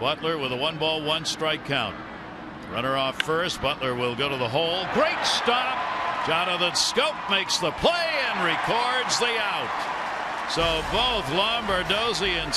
Butler with a one ball, one strike count. Runner off first. Butler will go to the hole. Great stop. Jonathan Schoop makes the play and records the out. So both Lombardozzi and